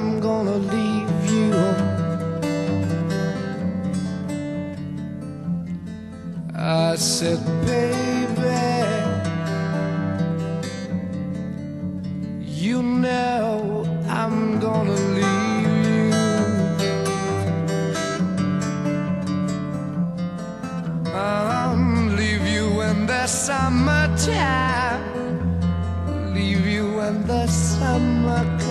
I'm gonna leave you. I said, baby, you know I'm gonna leave you. I'll leave you in the summertime. Leave you when the summer comes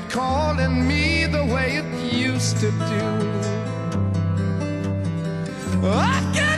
it calling me the way it used to do. I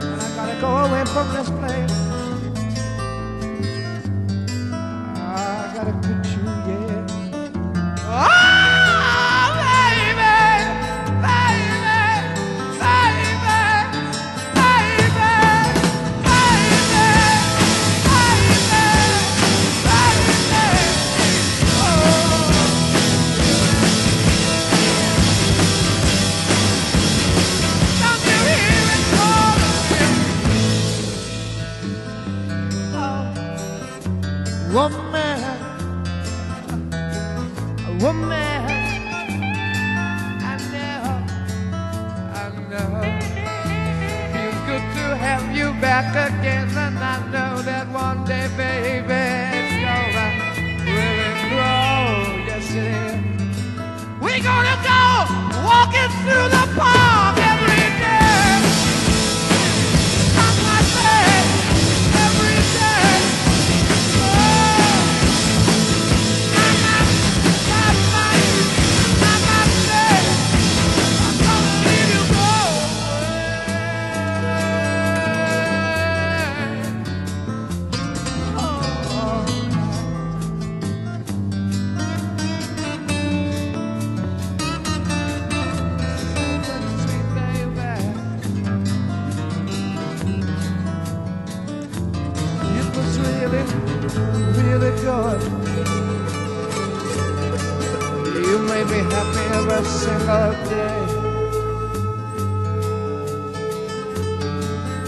And I gotta go away from this place. Woman, woman, I know, I know. Feels good to have you back again, and I know that one day, baby, it's gonna really grow. Yes, it is. We're gonna go walking through the park me happy every single day.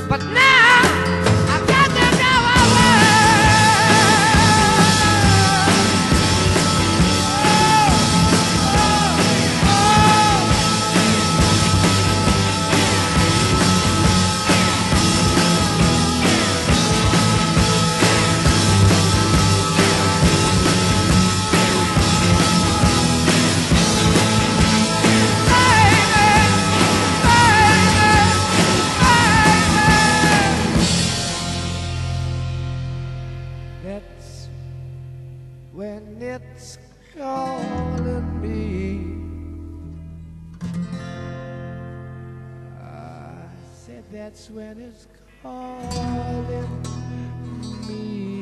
But now it's calling me. I said that's when it's calling me.